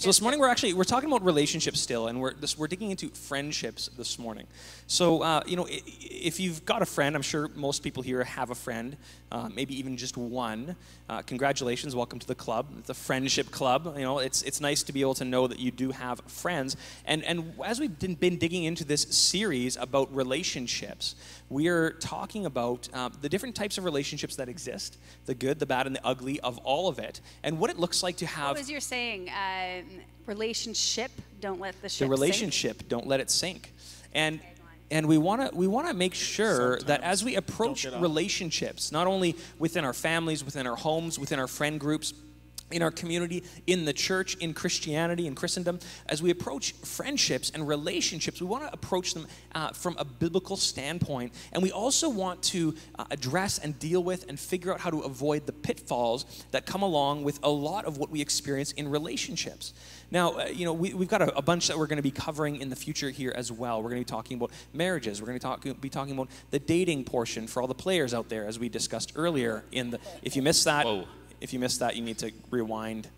So this morning we're actually we're talking about relationships still, and we're this, we're digging into friendships this morning. So uh, you know, if you've got a friend, I'm sure most people here have a friend, uh, maybe even just one. Uh, congratulations, welcome to the club, the friendship club. You know, it's it's nice to be able to know that you do have friends. And and as we've been been digging into this series about relationships, we are talking about uh, the different types of relationships that exist, the good, the bad, and the ugly of all of it, and what it looks like to have What was your saying? Um, relationship. Don't let the ship the sink. relationship don't let it sink and and we want to we want to make sure that as we approach relationships not only within our families within our homes within our friend groups in our community in the church in christianity in christendom as we approach friendships and relationships we want to approach them uh, from a biblical standpoint and we also want to uh, address and deal with and figure out how to avoid the pitfalls that come along with a lot of what we experience in relationships now, uh, you know, we, we've got a, a bunch that we're going to be covering in the future here as well. We're going to be talking about marriages. We're going to talk, be talking about the dating portion for all the players out there, as we discussed earlier. In the, if you missed that, Whoa. If you missed that, you need to rewind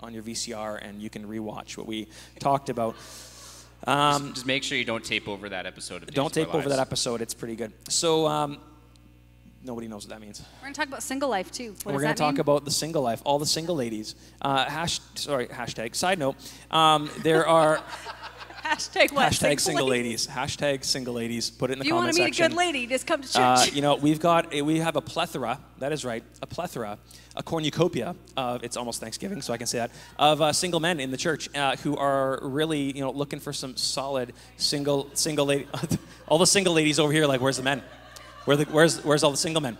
on your VCR and you can rewatch what we talked about. Um, Just make sure you don't tape over that episode of Days don't of Our tape over that episode; it's pretty good. So. Um, Nobody knows what that means. We're going to talk about single life too. What We're gonna talk mean? about the single life, all the single ladies. Uh, hash, sorry, hashtag. Side note, um, there are hashtag what? hashtag single ladies. Hashtag single ladies. Put it in the If you want to meet section. a good lady, just come to church. Uh, you know, we've got a, we have a plethora. That is right, a plethora, a cornucopia of it's almost Thanksgiving, so I can say that of uh, single men in the church uh, who are really you know looking for some solid single single lady. all the single ladies over here, like, where's the men? Where the, where's where's all the single men?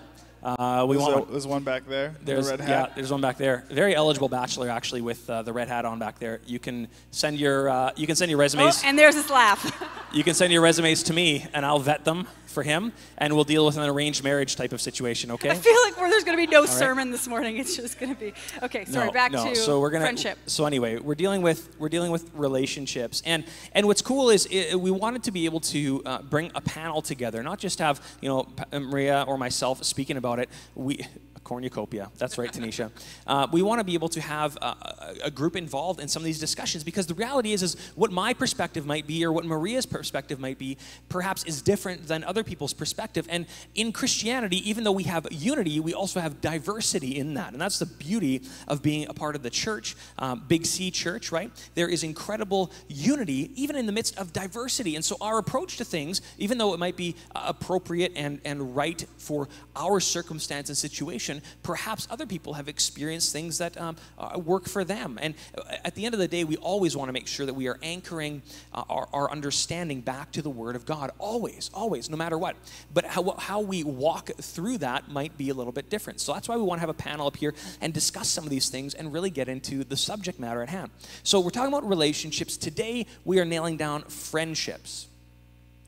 Uh, we There's, want a- there's one back there. there's the red yeah, there's one back there. Very eligible bachelor actually with uh, the red hat on back there. You can send your uh, you can send your oh, resumes. and there's his laugh. You can send your resumes to me, and I'll vet them for him, and we'll deal with an arranged marriage type of situation. Okay? I feel like there's going to be no sermon this morning. It's just going to be okay. Sorry, no, back no. to so we're gonna, friendship. So anyway, we're dealing with we're dealing with relationships, and and what's cool is i we wanted to be able to uh, bring a panel together, not just have you know Maria or myself speaking about it. We cornucopia. That's right, Tanisha. Uh, we want to be able to have a, a, group involved in some of these discussions because the reality is, is what my perspective might be or what Maria's perspective might be, perhaps is different than other people's perspective. And in Christianity, even though we have unity, we also have diversity in that, and that's the beauty of being a part of the church, um, Big C Church. Right? There is incredible unity even in the midst of diversity, and so our approach to things, even though it might be appropriate and and right for our circumstance and situation, perhaps other people have experienced things that um, uh, work for them. And uh, at the end of the day, we always want to make sure that we are anchoring uh, our, our understanding back to the Word of God, always, always, no matter what. But how, how we walk through that might be a little bit different. So that's why we want to have a panel up here and discuss some of these things and really get into the subject matter at hand. So we're talking about relationships. Today, we are nailing down friendships.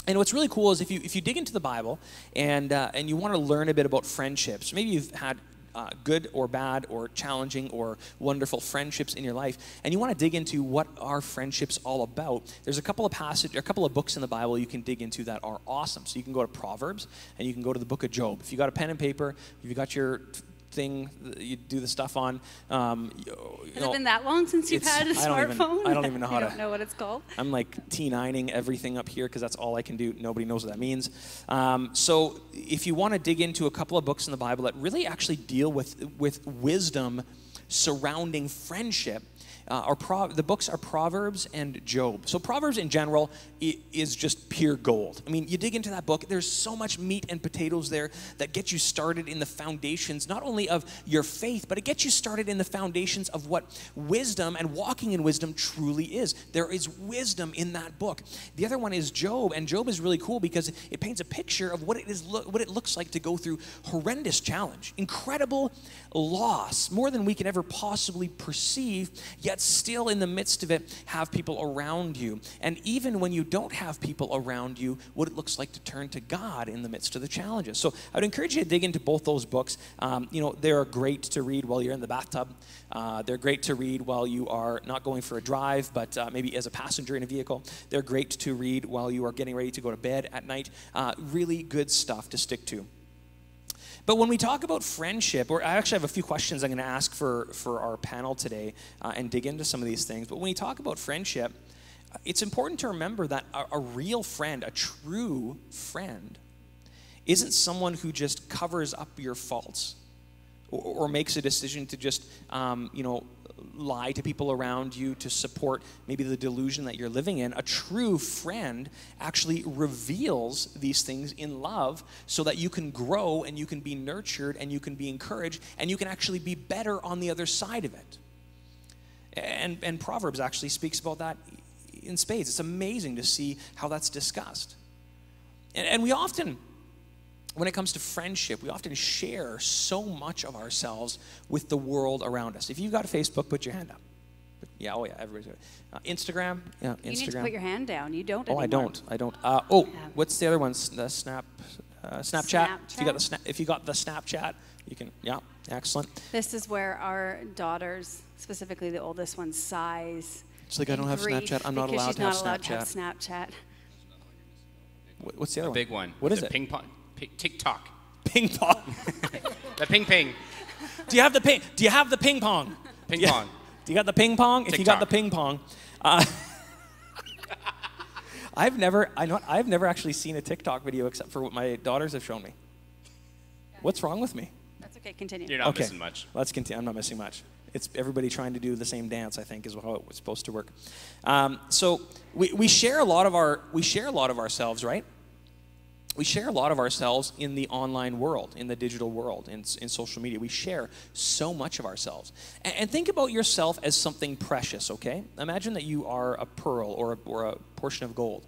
And what's really cool is if you if you dig into the Bible and uh, and you want to learn a bit about friendships, maybe you've had uh, good or bad or challenging or wonderful friendships in your life, and you want to dig into what are friendships all about. There's a couple of passage, a couple of books in the Bible you can dig into that are awesome. So you can go to Proverbs and you can go to the Book of Job. If you got a pen and paper, if you got your thing that you do the stuff on. Um, Has know, it been that long since you've had a I don't even- smartphone? I don't even know how to- don't know what it's called. I'm like T9ing everything up here because that's all I can do. Nobody knows what that means. Um, so if you want to dig into a couple of books in the Bible that really actually deal with, with wisdom surrounding friendship, uh, Pro- the books are Proverbs and Job. So Proverbs in general is just pure gold. I mean, you dig into that book, there's so much meat and potatoes there that get you started in the foundations, not only of your faith, but it gets you started in the foundations of what wisdom and walking in wisdom truly is. There is wisdom in that book. The other one is Job, and Job is really cool because it paints a picture of what it is, what it looks like to go through horrendous challenge, incredible loss, more than we can ever possibly perceive, yet still in the midst of it have people around you. And even when you don't have people around you, what it looks like to turn to God in the midst of the challenges. So I would encourage you to dig into both those books. Um, you know, they're great to read while you're in the bathtub. Uh, they're great to read while you are not going for a drive, but uh, maybe as a passenger in a vehicle. They're great to read while you are getting ready to go to bed at night. Uh, really good stuff to stick to. But when we talk about friendship, or I actually have a few questions I'm going to ask for, for our panel today uh, and dig into some of these things. But when we talk about friendship, it's important to remember that a, a real friend, a true friend, isn't someone who just covers up your faults or, or makes a decision to just, um, you know, lie to people around you to support maybe the delusion that you're living in. A true friend actually reveals these things in love so that you can grow and you can be nurtured and you can be encouraged and you can actually be better on the other side of it. And, and Proverbs actually speaks about that in spades. It's amazing to see how that's discussed. And, and we often, when it comes to friendship, we often share so much of ourselves with the world around us. If you've got a Facebook, put your hand up. Yeah, oh yeah, everybody's got. Uh, Instagram, yeah, Instagram. You need to put your hand down. You don't. Oh, anymore. I don't. I don't. Uh, oh, what's the other one? The Snap, uh, Snapchat. If you got the Snapchat? if you got the Snapchat, you can. Yeah, excellent. This is where our daughters, specifically the oldest one, sighs. It's like I don't have Snapchat. I'm not allowed she's to have not allowed Snapchat. to have Snapchat. What- What's the other A big one. What is It's a it? Ping pong. Pi- TikTok. Ping pong. The ping ping. Do you have the ping? Do you have the ping pong? Ping Yeah. pong. Do you got the ping pong? If you got the ping pong, uh, I've never, I know, I've never actually seen a TikTok video except for what my daughters have shown me. What's wrong with me? That's okay. Continue. You're not okay, missing much. Let's continue. I'm not missing much. It's everybody trying to do the same dance. I think is how it was supposed to work. Um, so we, we share a lot of our we share a lot of ourselves, right? We share a lot of ourselves in the online world, in the digital world, in, in social media. We share so much of ourselves. And, and think about yourself as something precious, okay? Imagine that you are a pearl or a, or a portion of gold.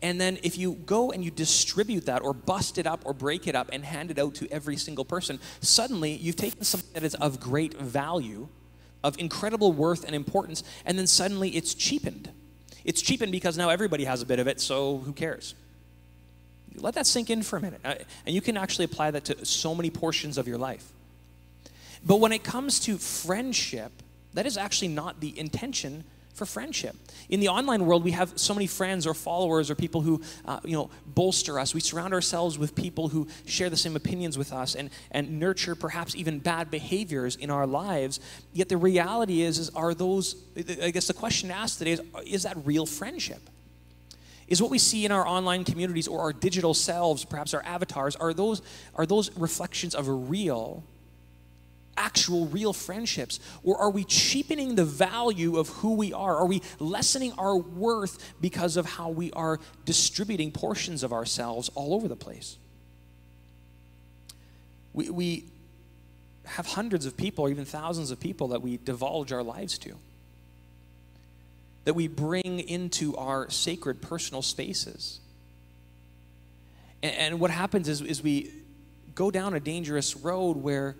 And then if you go and you distribute that or bust it up or break it up and hand it out to every single person, suddenly you've taken something that is of great value, of incredible worth and importance, and then suddenly it's cheapened. It's cheapened because now everybody has a bit of it, so who cares? Let that sink in for a minute. Uh, And you can actually apply that to so many portions of your life. But when it comes to friendship, that is actually not the intention for friendship. In the online world, we have so many friends or followers or people who, uh, you know, bolster us. We surround ourselves with people who share the same opinions with us and, and nurture perhaps even bad behaviors in our lives. Yet the reality is, is are those, I guess the question asked today is, is that real friendship? Is what we see in our online communities or our digital selves, perhaps our avatars, are those, are those reflections of a real, actual, real friendships? Or are we cheapening the value of who we are? Are we lessening our worth because of how we are distributing portions of ourselves all over the place? We, we have hundreds of people, or even thousands of people, that we divulge our lives to that we bring into our sacred personal spaces. And, and, what happens is, is we go down a dangerous road where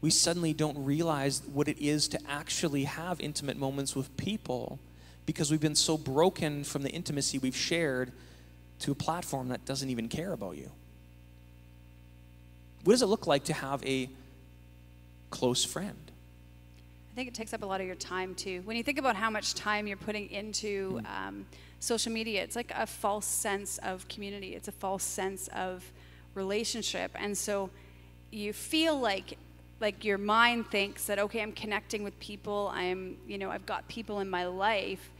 we suddenly don't realize what it is to actually have intimate moments with people because we've been so broken from the intimacy we've shared to a platform that doesn't even care about you. What does it look like to have a close friend? I think it takes up a lot of your time too. When you think about how much time you're putting into um, social media, it's like a false sense of community. It's a false sense of relationship, and so you feel like like your mind thinks that okay, I'm connecting with people. I'm you know I've got people in my life,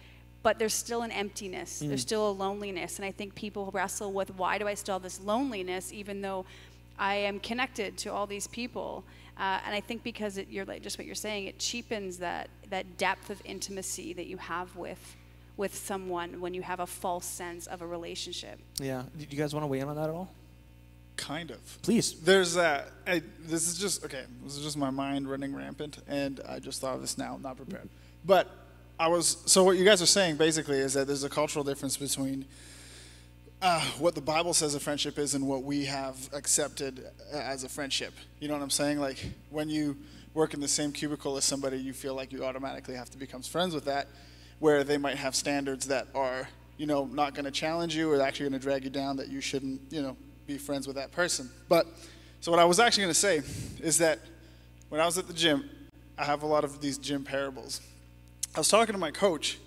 but there's still an emptiness. There's still a loneliness, and I think people wrestle with why do I still have this loneliness even though I am connected to all these people. Uh, and I think because it, you're like just what you're saying, it cheapens that that depth of intimacy that you have with with someone when you have a false sense of a relationship. Yeah. Do you guys want to weigh in on that at all? Kind of. Please. There's uh, I, this is just okay. This is just my mind running rampant, and I just thought of this now. I'm not prepared, but I was. So what you guys are saying basically is that there's a cultural difference between uh, what the Bible says a friendship is and what we have accepted as a friendship. You know what I'm saying? Like when you work in the same cubicle as somebody, you feel like you automatically have to become friends with that, where they might have standards that are, you know, not going to challenge you or actually going to drag you down. That you shouldn't, you know, be friends with that person. But so what I was actually going to say is that when I was at the gym, I have a lot of these gym parables. I was talking to my coach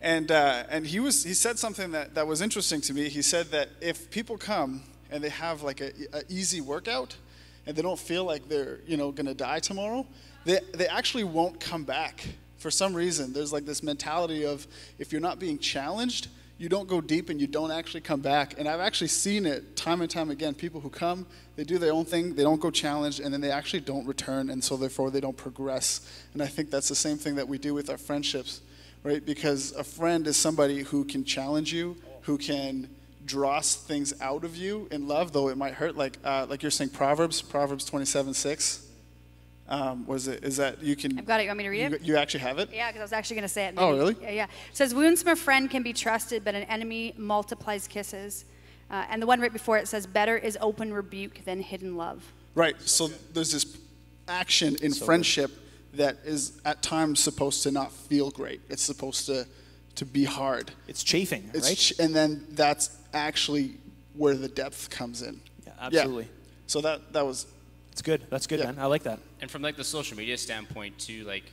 and uh, and he was he said something that, that was interesting to me. He said that if people come and they have like a, a easy workout, and they don't feel like they're you know going to die tomorrow, they they actually won't come back for some reason. There's like this mentality of if you're not being challenged, you don't go deep and you don't actually come back. And I've actually seen it time and time again. People who come, they do their own thing, they don't go challenged, and then they actually don't return, and so therefore they don't progress. And I think that's the same thing that we do with our friendships, right? Because a friend is somebody who can challenge you, who can draw things out of you in love, though it might hurt. Like uh, like you're saying, Proverbs, Proverbs 27, 6. Um, was it? Is that you can? I've got it. You want me to read you, it? you actually have it? Yeah, because I was actually going to say it. Oh, really? Yeah, yeah. It says, Wounds from a friend can be trusted, but an enemy multiplies kisses. Uh, and the one right before it says, Better is open rebuke than hidden love. Right. So there's this action in friendship that is at times supposed to not feel great. It's supposed to to be hard. It's chafing, It's right? ch- and then that's actually where the depth comes in. Yeah, absolutely. So that that was It's good. That's good, Yeah. man. I like that. And from like the social media standpoint too, like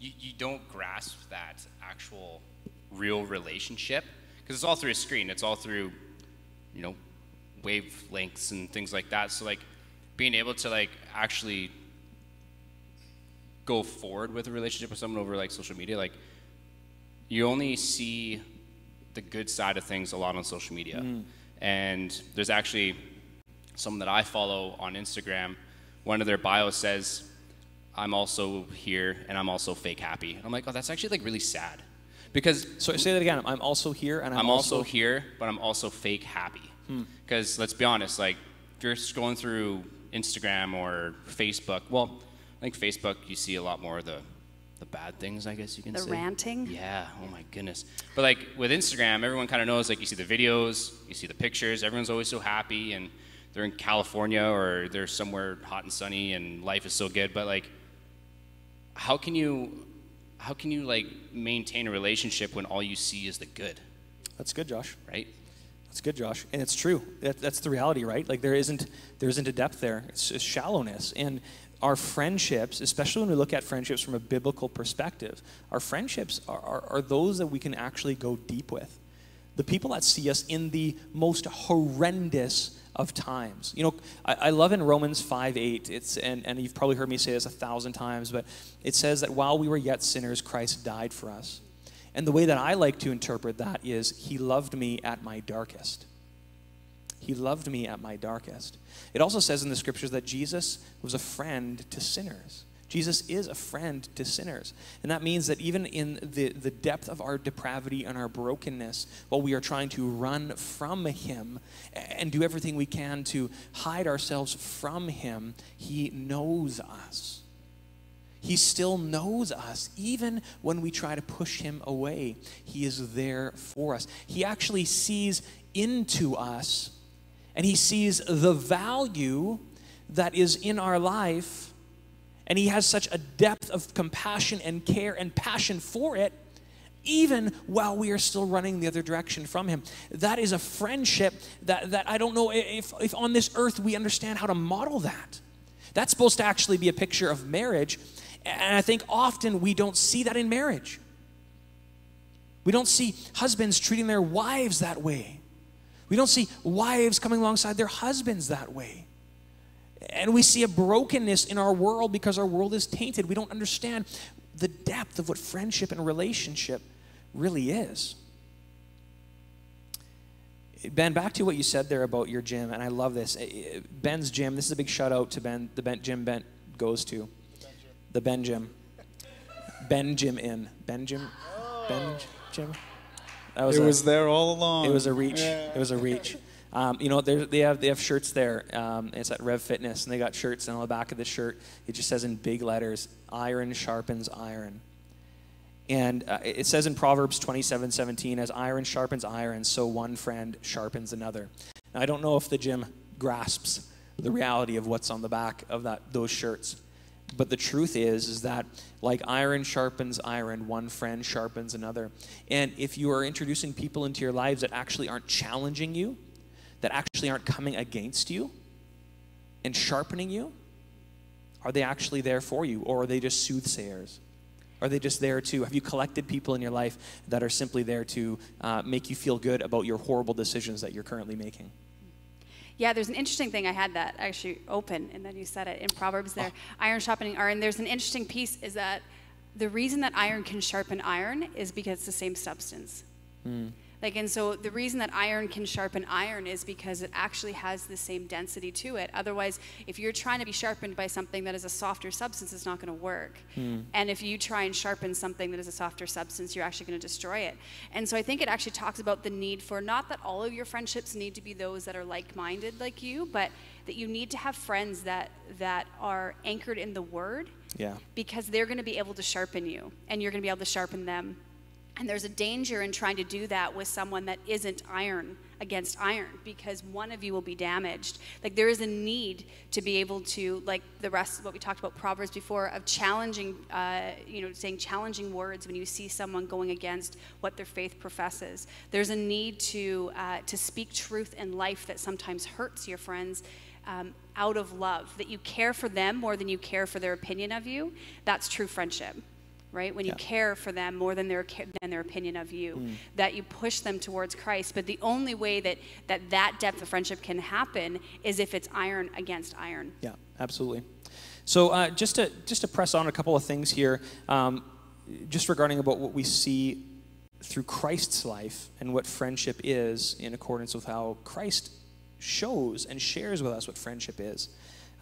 you, you don't grasp that actual real relationship because it's all through a screen. It's all through, you know, wavelengths and things like that. So like being able to like actually go forward with a relationship with someone over like social media, like you only see the good side of things a lot on social media. Mm. And there's actually someone that I follow on Instagram, one of their bios says, I'm also here and I'm also fake happy. And I'm like, oh, that's actually like really sad. Because So I say that again. I'm also here, and I'm, I'm also here, but I'm also fake happy. Hmm. Because let's be honest, like if you're scrolling through Instagram or Facebook, well, I think Facebook you see a lot more of the the bad things, I guess you can The say. ranting? Yeah. Oh my goodness. But like with Instagram, everyone kind of knows. Like you see the videos, you see the pictures. Everyone's always so happy, and they're in California or they're somewhere hot and sunny, and life is so good. But like, how can you, how can you like maintain a relationship when all you see is the good, That's good, Josh. right? That's good, Josh, and it's true. That, that's the reality, right? Like there isn't there isn't a depth there. It's, it's shallowness, and our friendships, especially when we look at friendships from a biblical perspective, our friendships are, are, are those that we can actually go deep with. The people that see us in the most horrendous of times. You know, I, I love in Romans 5 8, it's, and, and you've probably heard me say this a thousand times, but it says that while we were yet sinners, Christ died for us. And the way that I like to interpret that is, He loved me at my darkest. He loved me at my darkest. It also says in the scriptures that Jesus was a friend to sinners. Jesus is a friend to sinners. And that means that even in the, the depth of our depravity and our brokenness, while we are trying to run from Him and do everything we can to hide ourselves from Him, He knows us. He still knows us. Even when we try to push him away, he is there for us. He actually sees into us and he sees the value that is in our life. And he has such a depth of compassion and care and passion for it, even while we are still running the other direction from him. That is a friendship that, that I don't know if, if on this earth we understand how to model that. That's supposed to actually be a picture of marriage. And I think often we don't see that in marriage. We don't see husbands treating their wives that way. We don't see wives coming alongside their husbands that way. And we see a brokenness in our world because our world is tainted. We don't understand the depth of what friendship and relationship really is. Ben, back to what you said there about your gym, and I love this. Eh, eh, Ben's gym, this is a big shout out to Ben, the Ben, gym Ben goes to. The Ben gym. Ben Gym in. Ben Gym. Ben oh. Gym. That it a- was there all along. it was a reach. Yeah. It was a reach. Um, you know, they have they have shirts there. Um, it's at Rev Fitness, and they got shirts, and on the back of the shirt, it just says in big letters, "Iron sharpens iron." And uh, it says in Proverbs 27, 17, as iron sharpens iron, so one friend sharpens another. Now, I don't know if the gym grasps the reality of what's on the back of that those shirts. But the truth is, is that like iron sharpens iron, one friend sharpens another. And if you are introducing people into your lives that actually aren't challenging you, that actually aren't coming against you and sharpening you, are they actually there for you? Or are they just soothsayers? Are they just there to, have you collected people in your life that are simply there to uh, make you feel good about your horrible decisions that you're currently making? Yeah, there's an interesting thing. I had that actually open, and then you said it in Proverbs there. Iron sharpening iron. There's an interesting piece is that the reason that iron can sharpen iron is because it's the same substance. Hmm. Like, and so the reason that iron can sharpen iron is because it actually has the same density to it. Otherwise, if you're trying to be sharpened by something that is a softer substance, it's not going to work. Hmm. And if you try and sharpen something that is a softer substance, you're actually going to destroy it. And so I think it actually talks about the need for not that all of your friendships need to be those that are like-minded like you, but that you need to have friends that that are anchored in the Word Yeah. because they're going to be able to sharpen you and you're going to be able to sharpen them. And there's a danger in trying to do that with someone that isn't iron against iron because one of you will be damaged. Like there is a need to be able to, like the rest of what we talked about Proverbs before, of challenging, uh, you know, saying challenging words when you see someone going against what their faith professes. There's a need to uh, to speak truth in life that sometimes hurts your friends um, out of love, that you care for them more than you care for their opinion of you. That's true friendship, right? When you Yeah. care for them more than their than their opinion of you, Mm. that you push them towards Christ. But the only way that that that depth of friendship can happen is if it's iron against iron. Yeah, absolutely. So uh, just to just to press on a couple of things here, um, just regarding about what we see through Christ's life and what friendship is in accordance with how Christ shows and shares with us what friendship is.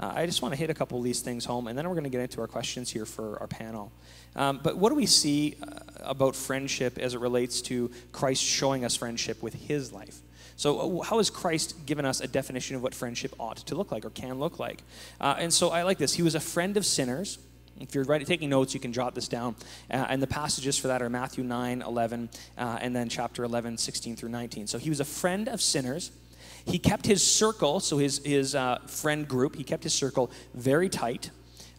Uh, I just want to hit a couple of these things home, and then we're going to get into our questions here for our panel. Um, but what do we see uh, about friendship as it relates to Christ showing us friendship with his life? So, uh, how has Christ given us a definition of what friendship ought to look like or can look like? Uh, and so, I like this. He was a friend of sinners. If you're writing, taking notes, you can jot this down. Uh, and the passages for that are Matthew 9, 11, uh, and then chapter 11, 16 through 19. So, he was a friend of sinners. He kept his circle, so his, his uh, friend group, he kept his circle very tight.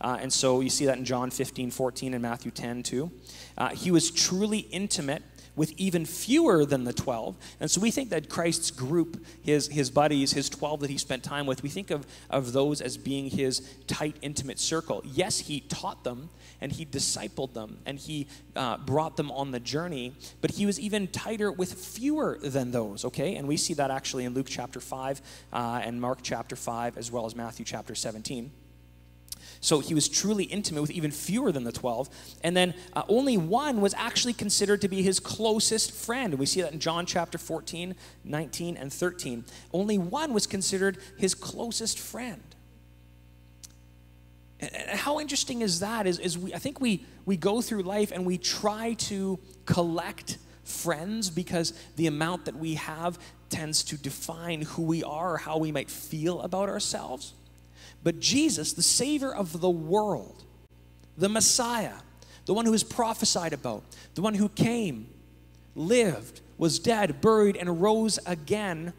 Uh, and so you see that in John 15, 14, and Matthew 10, too. Uh, he was truly intimate with even fewer than the 12. And so we think that Christ's group, his, his buddies, his 12 that he spent time with, we think of, of those as being his tight, intimate circle. Yes, he taught them and he discipled them and he uh, brought them on the journey, but he was even tighter with fewer than those, okay? And we see that actually in Luke chapter 5 uh, and Mark chapter 5, as well as Matthew chapter 17. So he was truly intimate with even fewer than the 12. And then uh, only one was actually considered to be his closest friend. We see that in John chapter 14, 19, and 13. Only one was considered his closest friend. How interesting is that? Is, is we, I think we, we go through life and we try to collect friends because the amount that we have tends to define who we are or how we might feel about ourselves. But Jesus, the Savior of the world, the Messiah, the one who is prophesied about, the one who came, lived, was dead, buried, and rose again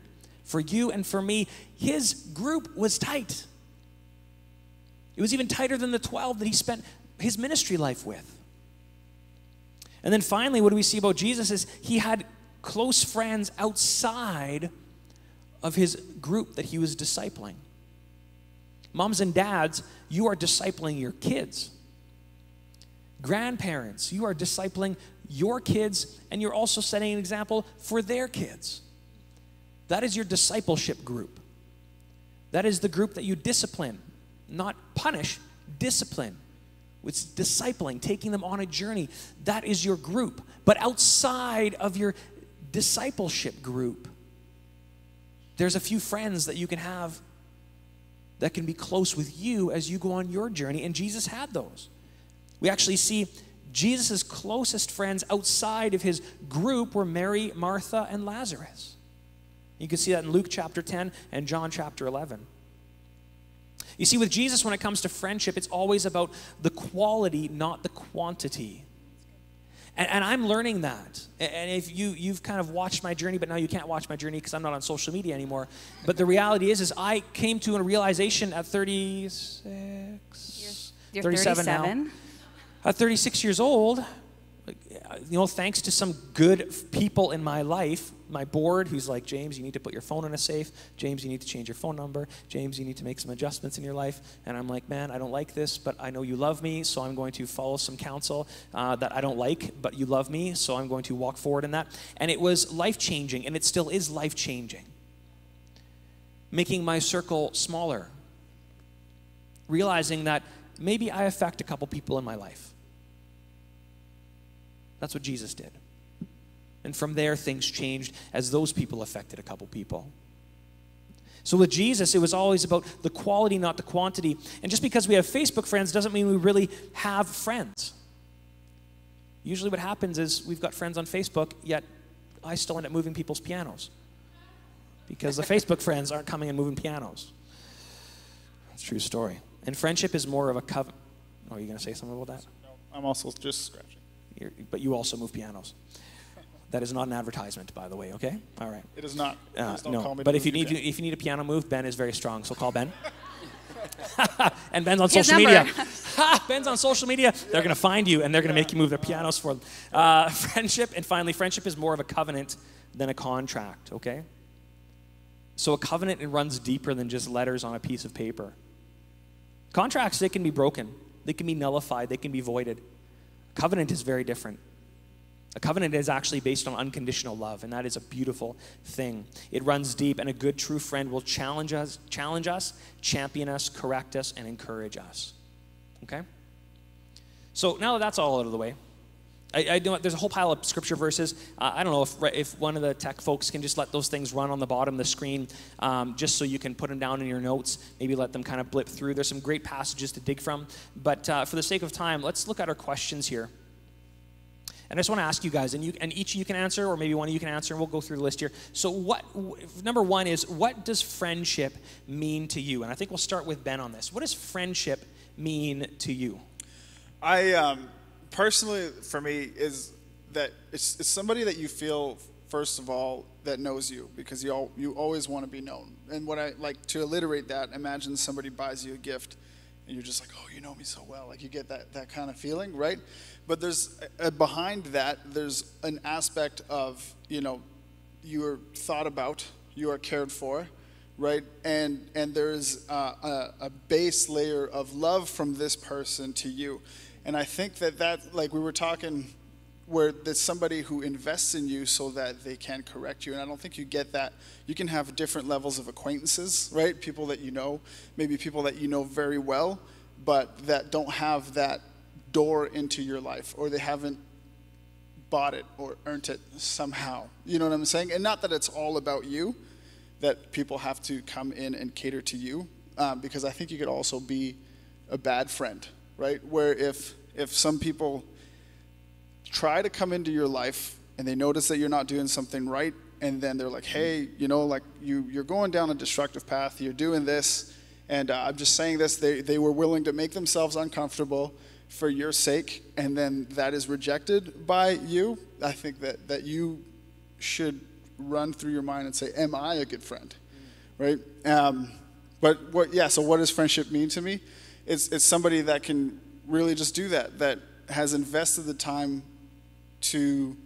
for you and for me, his group was tight. It was even tighter than the 12 that he spent his ministry life with. And then finally, what do we see about Jesus is he had close friends outside of his group that he was discipling. Moms and dads, you are discipling your kids. Grandparents, you are discipling your kids, and you're also setting an example for their kids. That is your discipleship group. That is the group that you discipline, not punish, discipline. It's discipling, taking them on a journey. That is your group. But outside of your discipleship group, there's a few friends that you can have that can be close with you as you go on your journey. And Jesus had those. We actually see Jesus' closest friends outside of his group were Mary, Martha, and Lazarus. You can see that in Luke chapter 10 and John chapter 11. You see, with Jesus, when it comes to friendship, it's always about the quality, not the quantity. And, and I'm learning that. And if you, you've kind of watched my journey, but now you can't watch my journey because I'm not on social media anymore. But the reality is, is I came to a realization at 36, You're 37 now. At 36 years old, you know, thanks to some good people in my life, my board, who's like, James, you need to put your phone in a safe. James, you need to change your phone number. James, you need to make some adjustments in your life. And I'm like, man, I don't like this, but I know you love me, so I'm going to follow some counsel uh, that I don't like, but you love me, so I'm going to walk forward in that. And it was life changing, and it still is life changing. making my circle smaller, realizing that maybe I affect a couple people in my life. That's what Jesus did. And from there, things changed as those people affected a couple people. So with Jesus, it was always about the quality, not the quantity. And just because we have Facebook friends doesn't mean we really have friends. Usually, what happens is we've got friends on Facebook, yet I still end up moving people's pianos because the Facebook friends aren't coming and moving pianos. A true story. And friendship is more of a covenant. Oh, are you going to say something about that? No, I'm also just scratching. You're, but you also move pianos. That is not an advertisement, by the way. Okay, all right. It is not. Uh, don't no, call me but if you need your if you need a piano move, Ben is very strong. So call Ben. and Ben's on His social number. media. Ha, Ben's on social media. They're going to find you and they're going to make you move their pianos for them. Uh, friendship, and finally, friendship is more of a covenant than a contract. Okay. So a covenant it runs deeper than just letters on a piece of paper. Contracts they can be broken, they can be nullified, they can be voided. Covenant is very different. A covenant is actually based on unconditional love, and that is a beautiful thing. It runs deep, and a good true friend will challenge us, challenge us, champion us, correct us, and encourage us. Okay? So now that that's all out of the way, I, I know there's a whole pile of scripture verses. Uh, I don't know if, if one of the tech folks can just let those things run on the bottom of the screen, um, just so you can put them down in your notes. Maybe let them kind of blip through. There's some great passages to dig from. But uh, for the sake of time, let's look at our questions here. And I just want to ask you guys, and, you, and each of you can answer, or maybe one of you can answer, and we'll go through the list here. So, what number one is what does friendship mean to you? And I think we'll start with Ben on this. What does friendship mean to you? I um, personally, for me, is that it's, it's somebody that you feel first of all that knows you because you all, you always want to be known. And what I like to alliterate that, imagine somebody buys you a gift and you're just like, oh, you know me so well. Like you get that, that kind of feeling, right? But there's uh, behind that, there's an aspect of, you know, you are thought about, you are cared for, right? And and there's uh, a, a base layer of love from this person to you, and I think that that like we were talking, where there's somebody who invests in you so that they can correct you, and I don't think you get that. You can have different levels of acquaintances, right? People that you know, maybe people that you know very well, but that don't have that door into your life, or they haven't bought it or earned it somehow. You know what I'm saying? And not that it's all about you, that people have to come in and cater to you, um, because I think you could also be a bad friend, right? Where if if some people try to come into your life and they notice that you're not doing something right, and then they're like, hey, you know, like you you're going down a destructive path, you're doing this, and uh, I'm just saying this. They they were willing to make themselves uncomfortable for your sake, and then that is rejected by you. I think that that you should run through your mind and say, "Am I a good friend?" Right? Um, but what? Yeah. So, what does friendship mean to me? It's it's somebody that can really just do that. That has invested the time to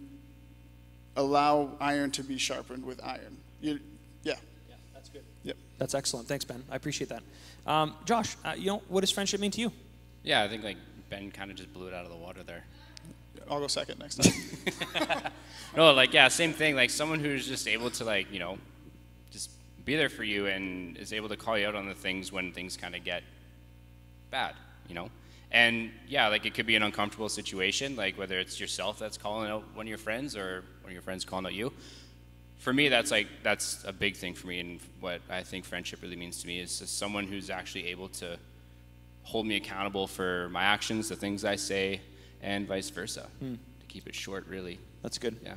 allow iron to be sharpened with iron. You, yeah. Yeah, that's good. Yep. That's excellent. Thanks, Ben. I appreciate that. Um, Josh, uh, you know, what does friendship mean to you? Yeah, I think like Ben kind of just blew it out of the water there. I'll go second next time. No, like yeah, same thing. Like someone who's just able to like you know, just be there for you and is able to call you out on the things when things kind of get bad, you know. And yeah, like it could be an uncomfortable situation, like whether it's yourself that's calling out one of your friends or one of your friends calling out you. For me, that's like that's a big thing for me, and what I think friendship really means to me is just someone who's actually able to hold me accountable for my actions, the things I say, and vice versa. To keep it short, really. That's good. Yeah.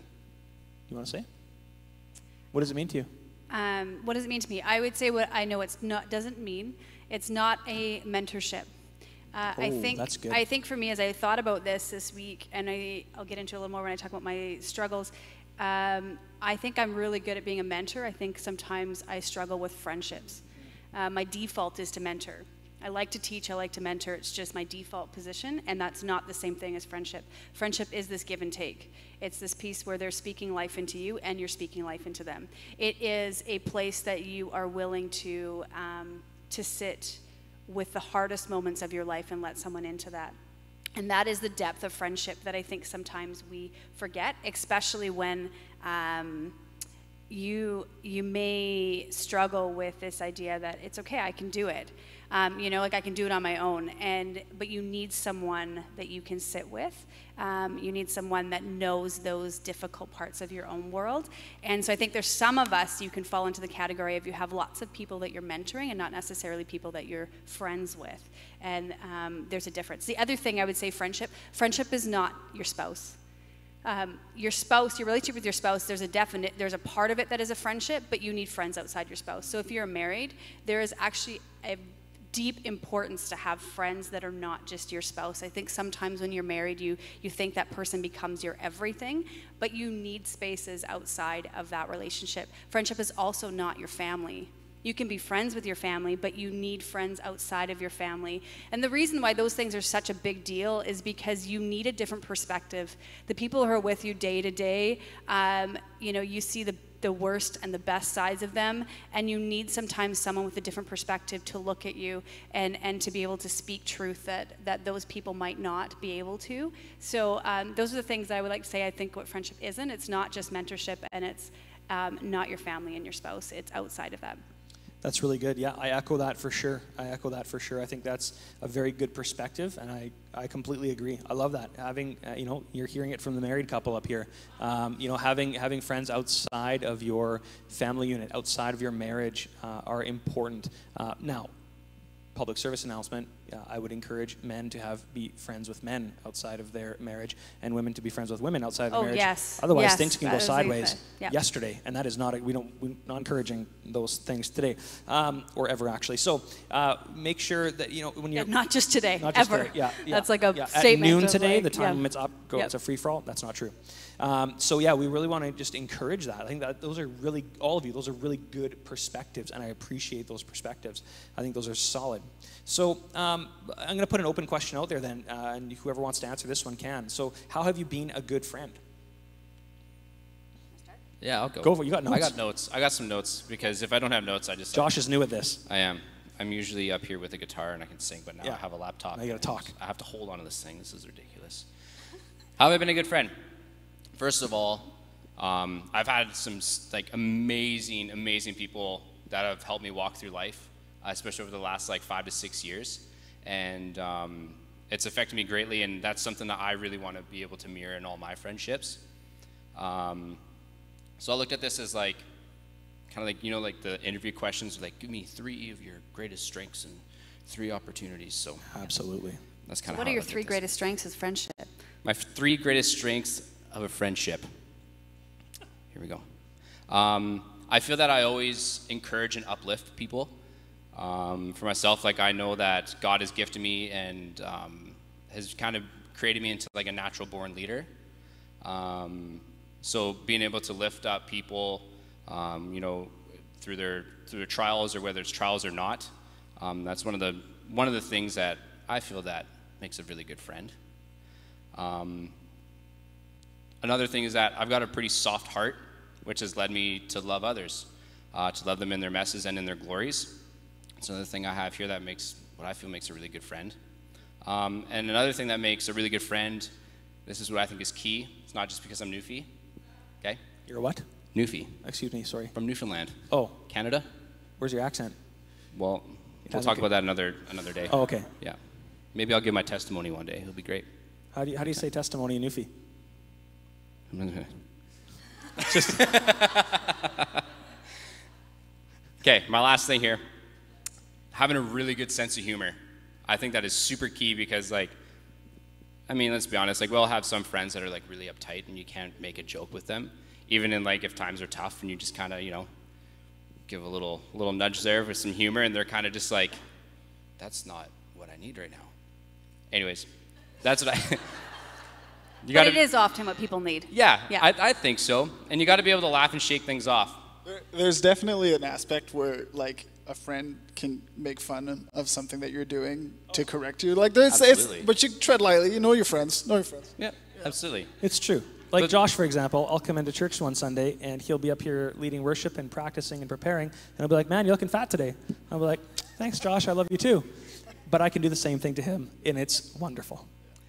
You want to say? What does it mean to you? Um, what does it mean to me? I would say what I know it's not doesn't mean. It's not a mentorship. Uh, I Oh, think that's good. I think for me, as I thought about this this week, and I, I'll get into a little more when I talk about my struggles. Um, I think I'm really good at being a mentor. I think sometimes I struggle with friendships. Uh, my default is to mentor. I like to teach, I like to mentor. It's just my default position, and that's not the same thing as friendship. Friendship is this give and take. It's this piece where they're speaking life into you and you're speaking life into them. It is a place that you are willing to, um, to sit with the hardest moments of your life and let someone into that. And that is the depth of friendship that I think sometimes we forget, especially when um, you you may struggle with this idea that it's okay, I can do it. Um, you know, like I can do it on my own, and but you need someone that you can sit with. Um, you need someone that knows those difficult parts of your own world. And so I think there's some of us you can fall into the category of you have lots of people that you're mentoring and not necessarily people that you're friends with. And um, there's a difference. The other thing I would say, friendship. Friendship is not your spouse um, your spouse, your relationship with your spouse, there's a definite, there's a part of it that is a friendship, but you need friends outside your spouse. So if you're married, there is actually a deep importance to have friends that are not just your spouse. I think sometimes when you're married, you you think that person becomes your everything, but you need spaces outside of that relationship. Friendship is also not your family. You can be friends with your family, but you need friends outside of your family. And the reason why those things are such a big deal is because you need a different perspective. The people who are with you day to day, um, you know, you see the the worst and the best sides of them and you need sometimes someone with a different perspective to look at you and, and to be able to speak truth that, that those people might not be able to. So um, those are the things i would like to say. I think what friendship isn't it's not just mentorship and it's um, not your family and your spouse. It's outside of that that's really good. Yeah, I echo that for sure. I echo that for sure. I think that's a very good perspective, and I, I completely agree. I love that. Having, uh, you know, you're hearing it from the married couple up here. Um, you know, having having friends outside of your family unit, outside of your marriage, uh, are important. Uh, now, public service announcement, uh, I would encourage men to have be friends with men outside of their marriage, and women to be friends with women outside of oh, marriage. Yes. Otherwise, yes. things can go sideways yep. yesterday, and that is not a, we don't we're not encouraging those things today um, or ever actually. So uh, make sure that you know when you're yeah, not just today, not just ever. Today. Yeah, yeah, that's like a yeah. statement. At noon today, like, the time yeah. it's up, go, yep. it's a free for all. That's not true. Um, so yeah, we really want to just encourage that. I think that those are really all of you. Those are really good perspectives, and I appreciate those perspectives. I think those are solid. So um, I'm going to put an open question out there then, uh, and whoever wants to answer this one can. So how have you been a good friend? Yeah, I'll go. Go for it. You got notes. I got notes. I got some notes because if I don't have notes, I just. Josh is new at this. I am. I'm usually up here with a guitar and I can sing, but now Yeah. I have a laptop. Now you gotta talk. I have to hold on to this thing. This is ridiculous. How have I been a good friend? First of all, um, I've had some like amazing, amazing people that have helped me walk through life, uh, especially over the last like five to six years, and um, it's affected me greatly. And that's something that I really want to be able to mirror in all my friendships. Um, so I looked at this as like kind of like you know like the interview questions like give me three of your greatest strengths and three opportunities so Absolutely. that's kind of What are your three greatest strengths as friendship? my f- three greatest strengths of a friendship here we go um, i feel that i always encourage and uplift people um, for myself like i know that god has gifted me and um, has kind of created me into like a natural born leader um, so being able to lift up people, um, you know, through their through their trials or whether it's trials or not, um, that's one of the one of the things that I feel that makes a really good friend. Um, another thing is that I've got a pretty soft heart, which has led me to love others, uh, to love them in their messes and in their glories. It's another thing I have here that makes what I feel makes a really good friend. Um, and another thing that makes a really good friend, this is what I think is key. It's not just because I'm Newfie, okay? You're what? Newfie Excuse me. Sorry. from Newfoundland, Oh, Canada. where's your accent? Well, we'll talk ca- about that another another day. Oh, okay. Yeah, maybe I'll give my testimony one day. It'll be great. How do you, how do you say testimony in Newfie? Just. okay, my last thing here. Having a really good sense of humor. I think that is super key because, like, I mean, let's be honest. Like, we'll have some friends that are like really uptight, and you can't make a joke with them, even in like if times are tough, and you just kind of, you know, give a little little nudge there with some humor, and they're kind of just like, "That's not what I need right now." Anyways, that's what I. you But gotta- it is often what people need. Yeah, Yeah. I, I think so. And you got to be able to laugh and shake things off. There- There's definitely an aspect where like a friend can make fun of something that you're doing to oh. correct you. Like there's, it's, but you tread lightly. You know your friends. Know your friends. Yeah, absolutely. It's true. Like But- Josh, for example, I'll come into church one Sunday and he'll be up here leading worship and practicing and preparing, and I'll be like, "Man, you're looking fat today." I'll be like, "Thanks, Josh. I love you too." But I can do the same thing to him, and it's wonderful.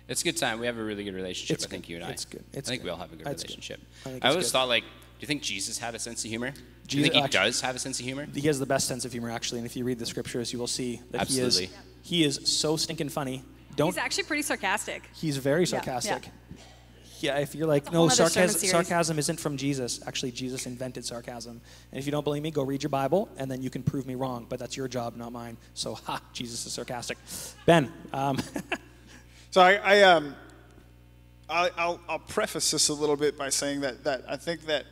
It's a good time. We have a really good relationship, It's I think, good. you and I. It's good. It's I think good. we all have a good It's good. relationship. I I, always good. thought, like, do you think Jesus had a sense of humor? Do you think he actually- does have a sense of humor? He has the best sense of humor, actually, and if you read the scriptures, you will see that Absolutely. he is he is so stinking funny. Don't He's actually pretty sarcastic. He's very sarcastic. yeah. Yeah, if you're like, no, whole sarcasm, sarcasm isn't from Jesus. Actually, Jesus invented sarcasm. And if you don't believe me, go read your Bible, and then you can prove me wrong. But that's your job, not mine. So, ha, Jesus is sarcastic. Ben, um, So I, I um, I, I'll, I'll preface this a little bit by saying that, that I think that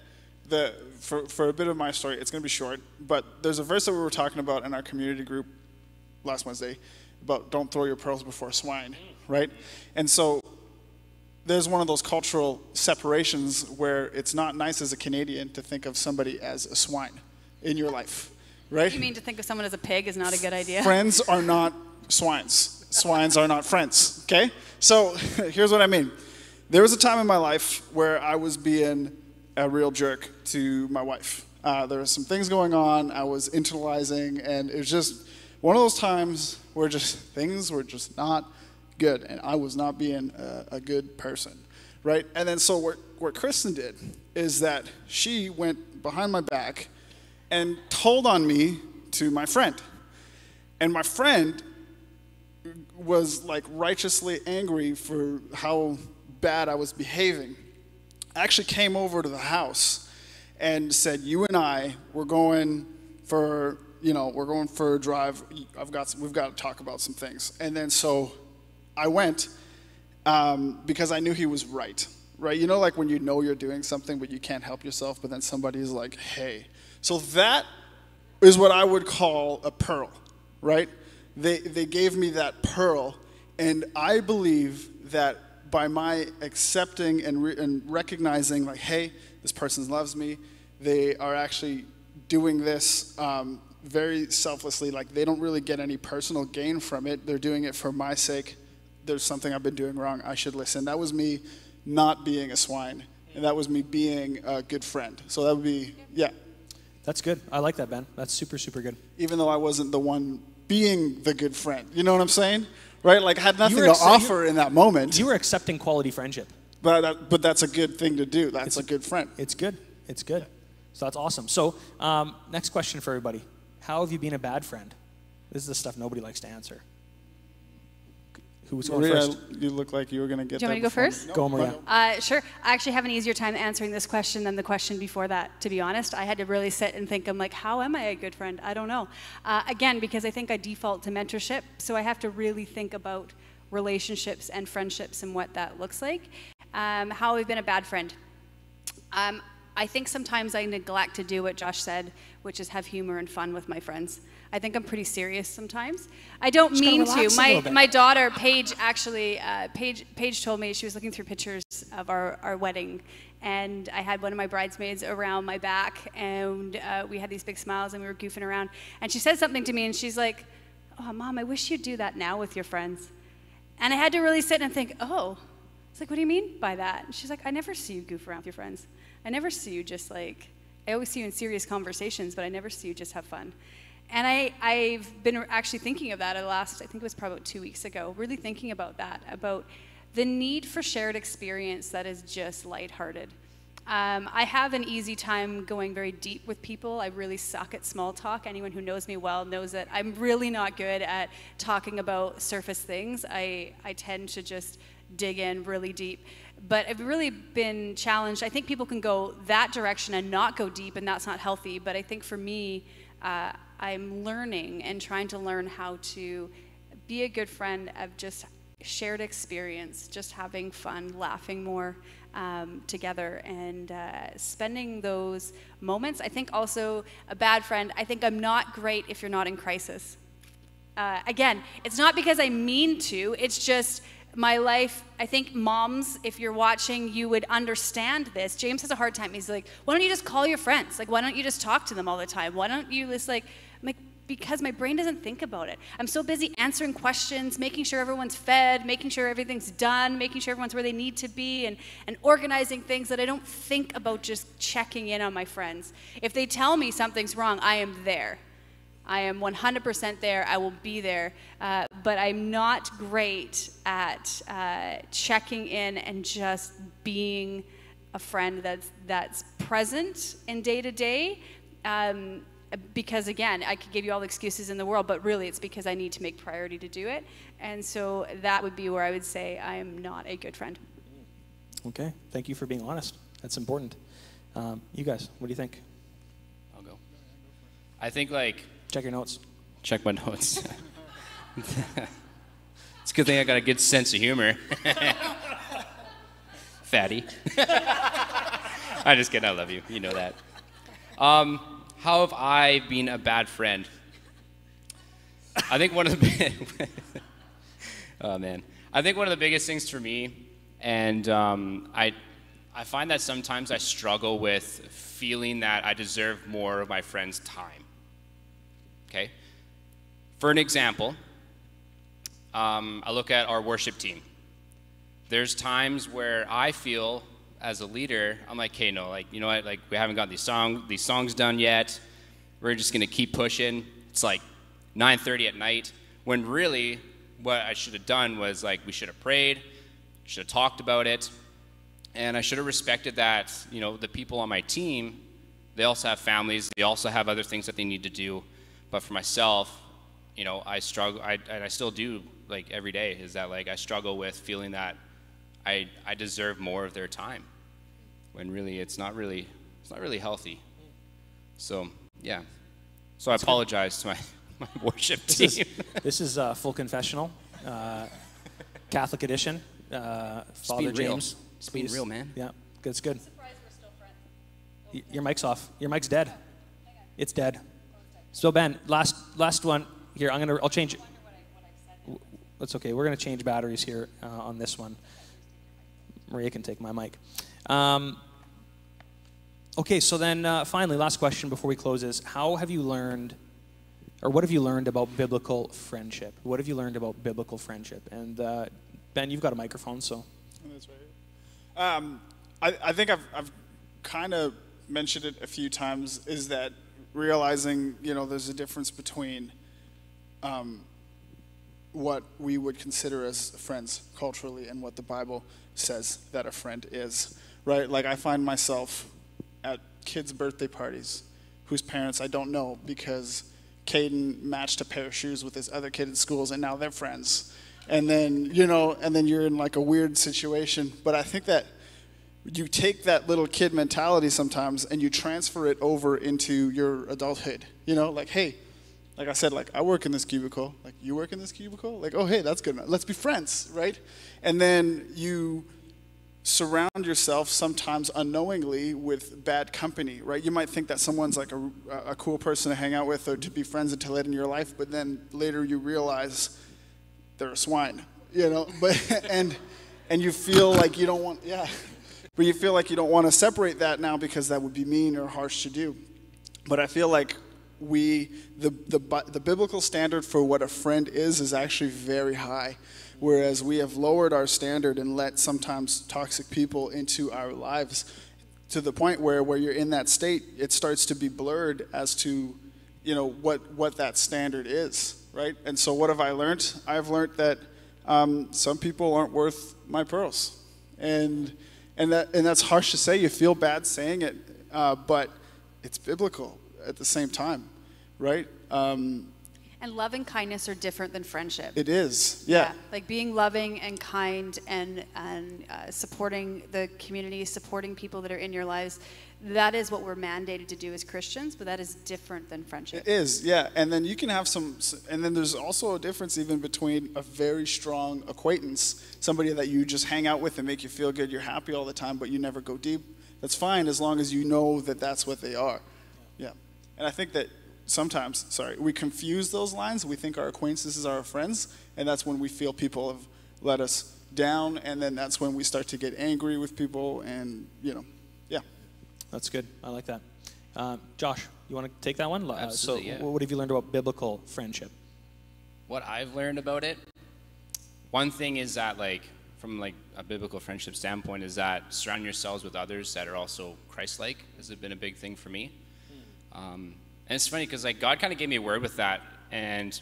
the for, for a bit of my story, it's going to be short, but there's a verse that we were talking about in our community group last Wednesday about don't throw your pearls before swine, right? And so there's one of those cultural separations where it's not nice as a Canadian to think of somebody as a swine in your life, right? You mean to think of someone as a pig is not a good idea? Friends are not swines. Swines are not friends. Okay? So here's what I mean. There was a time in my life where I was being a real jerk to my wife. Uh, there were some things going on. I was internalizing, and it was just one of those times where just things were just not good, and I was not being a, a good person, right? And then so what, what Kristen did is that she went behind my back and told on me to my friend. And my friend was like righteously angry for how bad I was behaving. Actually came over to the house and said, "You and I, we're going for, you know, we're going for a drive. I've got, some, we've got to talk about some things." And then so I went um, because I knew he was right. Right? You know, like when you know you're doing something but you can't help yourself, but then somebody is like, "Hey." So that is what I would call a pearl, right? They, they gave me that pearl, and I believe that by my accepting and, re- and recognizing, like, hey, this person loves me, they are actually doing this um, very selflessly. Like, they don't really get any personal gain from it. They're doing it for my sake. There's something I've been doing wrong. I should listen. That was me not being a swine, and that was me being a good friend. So that would be, yeah. that's good. I like that, Ben. That's super, super good. even though I wasn't the one being the good friend. You know what I'm saying? Right? Like I had nothing to offer in that moment. You were accepting quality friendship. but that, but that's a good thing to do. That's a good friend. It's good. It's good. So that's awesome. So, um, next question for everybody How have you been a bad friend? This is the stuff nobody likes to answer. Who's going Maria, first? you look like you were going to get Do you want there me to go first? No, Go, Maria. Uh, sure. I actually have an easier time answering this question than the question before that, to be honest. I had to really sit and think, I'm like, how am I a good friend? I don't know. Uh, again, because I think I default to mentorship, so I have to really think about relationships and friendships and what that looks like. Um, how have been a bad friend? Um, I think sometimes I neglect to do what Josh said, which is have humor and fun with my friends. I think I'm pretty serious sometimes. I don't Just mean to. My my daughter Paige actually uh, Paige Paige told me she was looking through pictures of our, our wedding, and I had one of my bridesmaids around my back, and uh, we had these big smiles, and we were goofing around, and she said something to me, and she's like, "Oh, mom, I wish you'd do that now with your friends," and I had to really sit and think, "Oh." It's like, what do you mean by that? And she's like, I never see you goof around with your friends. I never see you just like, I always see you in serious conversations, but I never see you just have fun. And I, I've been actually thinking of that the last, I think it was probably two weeks ago, really thinking about that, about the need for shared experience that is just lighthearted. Um, I have an easy time going very deep with people. I really suck at small talk. Anyone who knows me well knows that I'm really not good at talking about surface things. I, I tend to just dig in really deep. But I've really been challenged. I think people can go that direction and not go deep, and that's not healthy. But I think for me, uh, I'm learning and trying to learn how to be a good friend of just shared experience, just having fun, laughing more um, together, and uh, spending those moments. I think also a bad friend, I think I'm not great if you're not in crisis. Uh, again, it's not because I mean to, it's just my life. I think moms, if you're watching, you would understand this. James has a hard time. He's like, why don't you just call your friends? Like, why don't you just talk to them all the time? Why don't you just like, I'm like, because my brain doesn't think about it. I'm so busy answering questions, making sure everyone's fed, making sure everything's done, making sure everyone's where they need to be, and, and organizing things that I don't think about just checking in on my friends. If they tell me something's wrong, I am there. I am 100% there. I will be there. Uh, but I'm not great at uh, checking in and just being a friend that's, that's present in day to day. Um, because again, I could give you all the excuses in the world, but really it's because I need to make priority to do it. And so that would be where I would say I am not a good friend. Okay, thank you for being honest. That's important. Um, you guys, what do you think? I'll go. I think like Check your notes. check my notes. it's a good thing I got a good sense of humor. Fatty. I just kidding. I love you. You know that. Um, how have I been a bad friend? I think one of the oh man, I think one of the biggest things for me, and um, I, I find that sometimes I struggle with feeling that I deserve more of my friends' time. Okay, for an example, um, I look at our worship team. There's times where I feel as a leader, I'm like, hey, no, like, you know what, like, we haven't got these song, these songs done yet. We're just gonna keep pushing. It's like 9:30 at night. When really, what I should have done was like, we should have prayed, should have talked about it, and I should have respected that. You know, the people on my team, they also have families, they also have other things that they need to do. But for myself, you know, I struggle, I, and I still do, like every day, is that like I struggle with feeling that I, I deserve more of their time when really it's not really it's not really healthy so yeah so i apologize to my, my worship This team is, this is uh, full confessional, uh, Catholic edition. Uh, Father being real. James. It's being real, man. Yeah, that's good. Y- Your mic's off. Your mic's dead. It's dead. So Ben, last last one here. I'm gonna. I'll change it. That's okay. We're gonna change batteries here uh, on this one. Maria can take my mic. Um, okay, so then uh, finally, last question before we close is: How have you learned, or what have you learned about biblical friendship? What have you learned about biblical friendship? And uh, Ben, you've got a microphone, so that's right. Um, I, I think I've, I've kind of mentioned it a few times. Is that realizing you know there's a difference between um, what we would consider as friends culturally and what the Bible says that a friend is. Right? Like I find myself at kids' birthday parties whose parents I don't know because Caden matched a pair of shoes with this other kid in schools and now they're friends. And then, you know, and then you're in like a weird situation. But I think that you take that little kid mentality sometimes and you transfer it over into your adulthood. You know, like, hey, like I said, like I work in this cubicle, like you work in this cubicle, like, oh hey, that's good. Let's be friends, right? And then you surround yourself sometimes unknowingly with bad company, right? You might think that someone's like a, a cool person to hang out with or to be friends until late in your life, but then later you realize they're a swine, you know. But and and you feel like you don't want, yeah, but you feel like you don't want to separate that now because that would be mean or harsh to do. But I feel like we the the the biblical standard for what a friend is is actually very high. Whereas we have lowered our standard and let sometimes toxic people into our lives to the point where where you're in that state it starts to be blurred as to you know what what that standard is right? And so what have i learned? I've learned that um, some people aren't worth my pearls. And and that and that's harsh to say. You feel bad saying it uh, but it's biblical at the same time right? Um, And love and kindness are different than friendship. it is yeah. Like being loving and kind and, and uh, supporting the community, supporting people that are in your lives. That is what we're mandated to do as Christians, but that is different than friendship. It is, yeah. And then you can have some, and then there's also a difference even between a very strong acquaintance, somebody that you just hang out with and make you feel good, you're happy all the time, but you never go deep. That's fine as long as you know that that's what they are. Yeah. And I think that sometimes, sorry, we confuse those lines. We think our acquaintances are our friends, and that's when we feel people have let us down, and then that's when we start to get angry with people, and, you know, yeah. that's good. I like that. Um, Josh, you want to take that one? Uh, Absolutely, so, yeah. what have you learned about biblical friendship? what i've learned about it one thing is that like from like a biblical friendship standpoint is that surround yourselves with others that are also christ-like has been a big thing for me um, and it's funny because like god kind of gave me a word with that and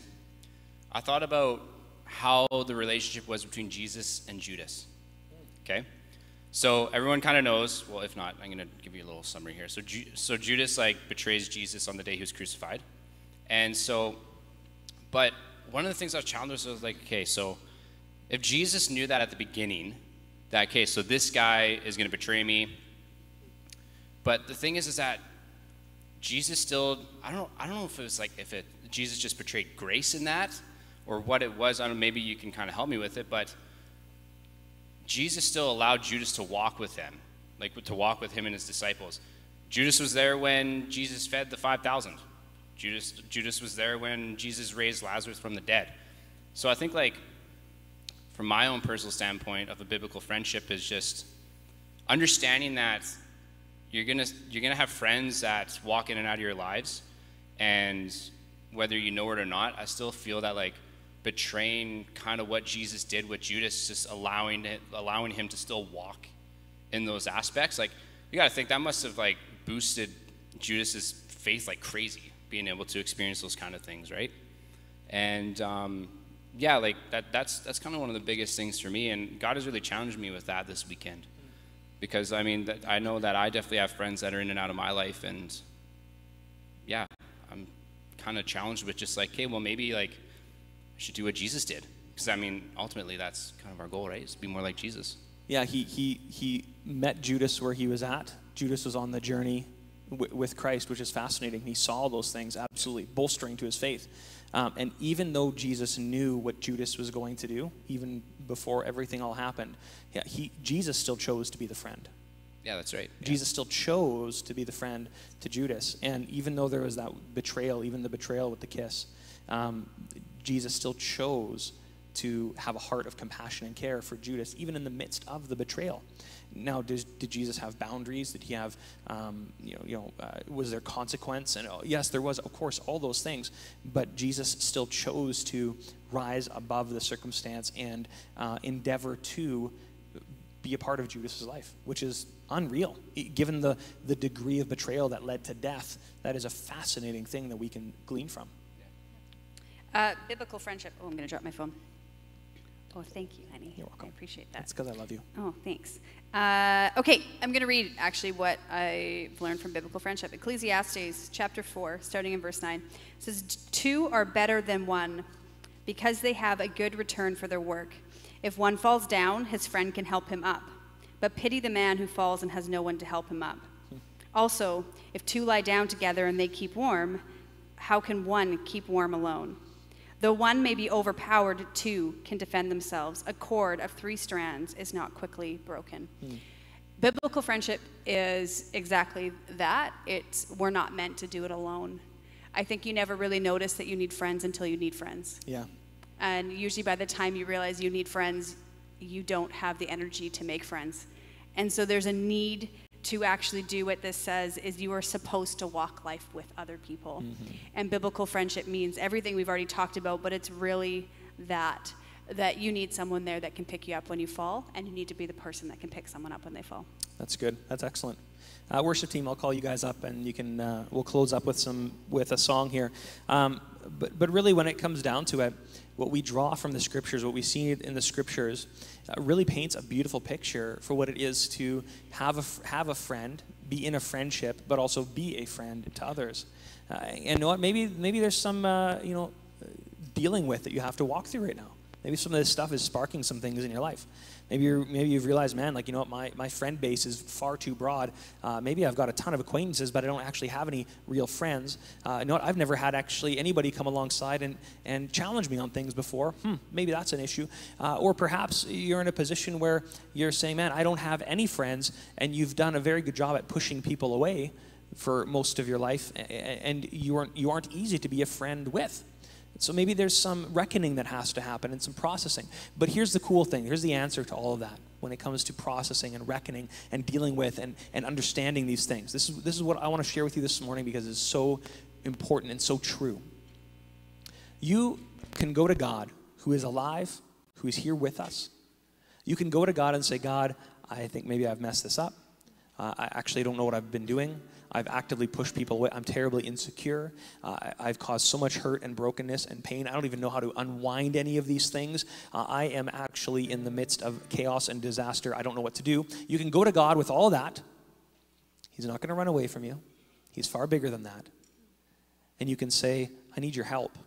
i thought about how the relationship was between jesus and judas okay So everyone kind of knows. Well, if not, I'm going to give you a little summary here. So, so Judas like betrays Jesus on the day he was crucified, and so, but one of the things I was challenged was like, okay, so if Jesus knew that at the beginning, that okay, so this guy is going to betray me. But the thing is, is that Jesus still, I don't, I don't know if it was like if it Jesus just portrayed grace in that, or what it was. I don't know. Maybe you can kind of help me with it, but Jesus still allowed Judas to walk with him, like to walk with him and his disciples. Judas was there when Jesus fed the 5,000. Judas, Judas was there when Jesus raised Lazarus from the dead. So I think, like, from my own personal standpoint of a biblical friendship, is just understanding that you're gonna you're gonna have friends that walk in and out of your lives, and whether you know it or not, I still feel that like betraying kind of what Jesus did with Judas, just allowing it, allowing him to still walk in those aspects. Like you got to think that must have like boosted Judas's faith like crazy, being able to experience those kind of things, right? And um, yeah, like that, that's that's kind of one of the biggest things for me. And God has really challenged me with that this weekend, because I mean, that, I know that I definitely have friends that are in and out of my life, and yeah, I'm kind of challenged with just like, hey, well maybe like I should do what Jesus did, because I mean, ultimately that's kind of our goal, right? Is to be more like Jesus. Yeah, he, he, he met Judas where he was at. Judas was on the journey w- with Christ, which is fascinating. He saw those things absolutely bolstering to his faith. Um, and even though Jesus knew what Judas was going to do, even before everything all happened, yeah, he, Jesus still chose to be the friend. Yeah, that's right. Yeah. Jesus still chose to be the friend to Judas. And even though there was that betrayal, even the betrayal with the kiss, um, Jesus still chose to have a heart of compassion and care for Judas, even in the midst of the betrayal. Now, did, did Jesus have boundaries? Did he have, um, you know, you know uh, was there consequence? And uh, yes, there was, of course, all those things. But Jesus still chose to rise above the circumstance and uh, endeavor to be a part of Judas's life, which is unreal. Given the, the degree of betrayal that led to death, that is a fascinating thing that we can glean from. Uh, biblical friendship. Oh, I'm going to drop my phone. Oh, thank you, honey. You're welcome. I appreciate that. That's because I love you. Oh, thanks. Uh, okay, I'm going to read actually what I've learned from biblical friendship. Ecclesiastes chapter 4, starting in verse 9, says, Two are better than one because they have a good return for their work. If one falls down, his friend can help him up. But pity the man who falls and has no one to help him up. Also, if two lie down together and they keep warm, how can one keep warm alone? Though one may be overpowered, two can defend themselves. A cord of three strands is not quickly broken. Mm. Biblical friendship is exactly that. It's we're not meant to do it alone. I think you never really notice that you need friends until you need friends. Yeah. And usually by the time you realize you need friends, you don't have the energy to make friends. And so there's a need to actually do what this says is you are supposed to walk life with other people. Mm-hmm. And biblical friendship means everything we've already talked about, but it's really that that you need someone there that can pick you up when you fall and you need to be the person that can pick someone up when they fall. That's good. That's excellent. Uh, worship team, I'll call you guys up and you can uh, we'll close up with some with a song here. Um, but but really when it comes down to it, what we draw from the scriptures, what we see in the scriptures, uh, really paints a beautiful picture for what it is to have a, have a friend, be in a friendship, but also be a friend to others. Uh, and know what? Maybe, maybe there's some, uh, you know, dealing with that you have to walk through right now. Maybe some of this stuff is sparking some things in your life. Maybe, you're, maybe you've realized, man, like, you know what, my, my friend base is far too broad. Uh, maybe I've got a ton of acquaintances, but I don't actually have any real friends. Uh, you know what, I've never had actually anybody come alongside and, and challenge me on things before. Hmm, maybe that's an issue. Uh, or perhaps you're in a position where you're saying, man, I don't have any friends, and you've done a very good job at pushing people away for most of your life, and you aren't, you aren't easy to be a friend with. So maybe there's some reckoning that has to happen and some processing. But here's the cool thing here's the answer to all of that when it comes to processing and reckoning and dealing with and, and understanding these things. This is, this is what I want to share with you this morning because it's so important and so true. You can go to God who is alive, who is here with us. You can go to God and say, God, I think maybe I've messed this up. Uh, I actually don't know what I've been doing. I've actively pushed people away. I'm terribly insecure. Uh, I've caused so much hurt and brokenness and pain. I don't even know how to unwind any of these things. Uh, I am actually in the midst of chaos and disaster. I don't know what to do. You can go to God with all that. He's not going to run away from you, He's far bigger than that. And you can say, I need your help.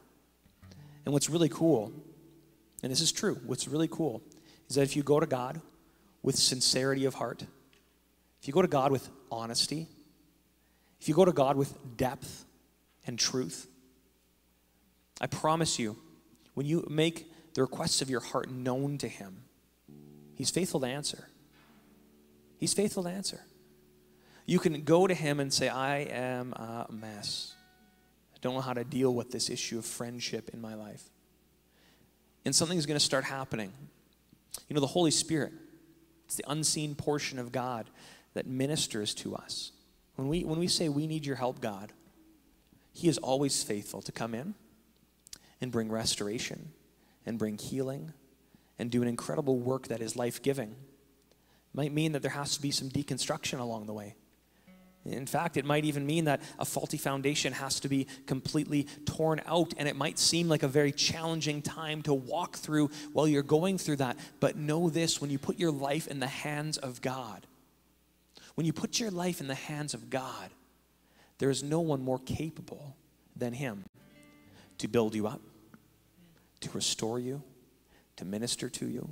And what's really cool, and this is true, what's really cool is that if you go to God with sincerity of heart, if you go to God with honesty, if you go to God with depth and truth, I promise you, when you make the requests of your heart known to Him, He's faithful to answer. He's faithful to answer. You can go to Him and say, I am a mess. I don't know how to deal with this issue of friendship in my life. And something is going to start happening. You know, the Holy Spirit, it's the unseen portion of God that ministers to us. When we, when we say, We need your help, God, He is always faithful to come in and bring restoration and bring healing and do an incredible work that is life giving. Might mean that there has to be some deconstruction along the way. In fact, it might even mean that a faulty foundation has to be completely torn out, and it might seem like a very challenging time to walk through while you're going through that. But know this when you put your life in the hands of God, when you put your life in the hands of God, there is no one more capable than Him to build you up, to restore you, to minister to you,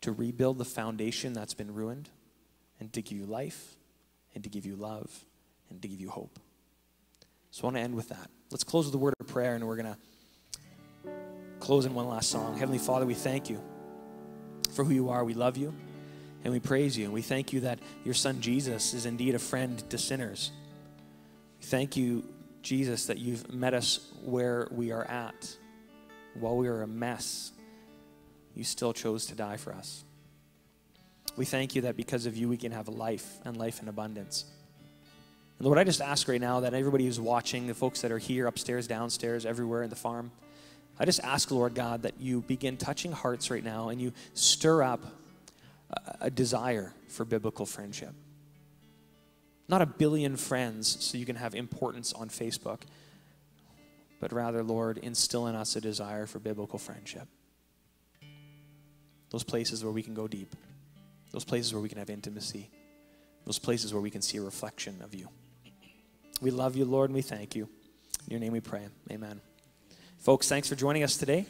to rebuild the foundation that's been ruined, and to give you life and to give you love and to give you hope. So I want to end with that. Let's close with a word of prayer, and we're going to close in one last song. Heavenly Father, we thank you for who you are. We love you and we praise you. And we thank you that your son Jesus is indeed a friend to sinners. Thank you, Jesus, that you've met us where we are at. While we are a mess, you still chose to die for us. We thank you that because of you, we can have life and life in abundance. And Lord, I just ask right now that everybody who's watching, the folks that are here, upstairs, downstairs, everywhere in the farm, I just ask, Lord God, that you begin touching hearts right now and you stir up a desire for biblical friendship. Not a billion friends so you can have importance on Facebook, but rather, Lord, instill in us a desire for biblical friendship. Those places where we can go deep those places where we can have intimacy, those places where we can see a reflection of you. We love you, Lord, and we thank you. In your name we pray. Amen. Folks, thanks for joining us today.